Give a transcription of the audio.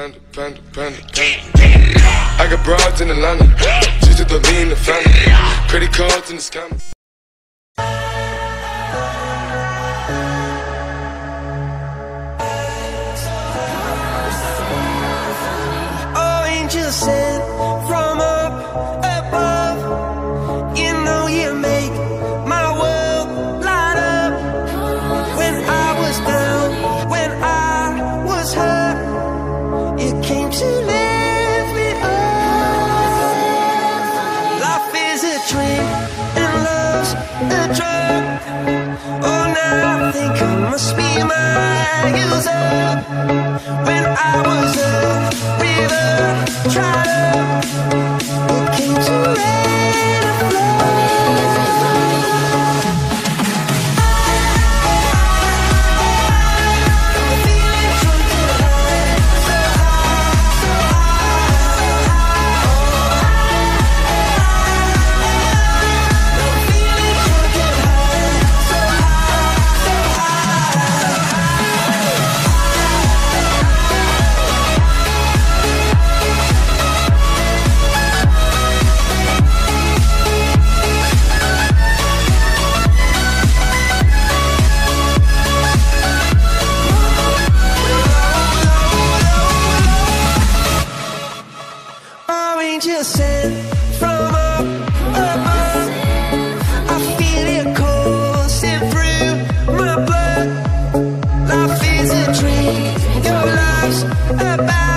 panda, panda, panda, panda. I got broads in the London, just to the lean, the family. Credit cards in the scammers. I was your love's about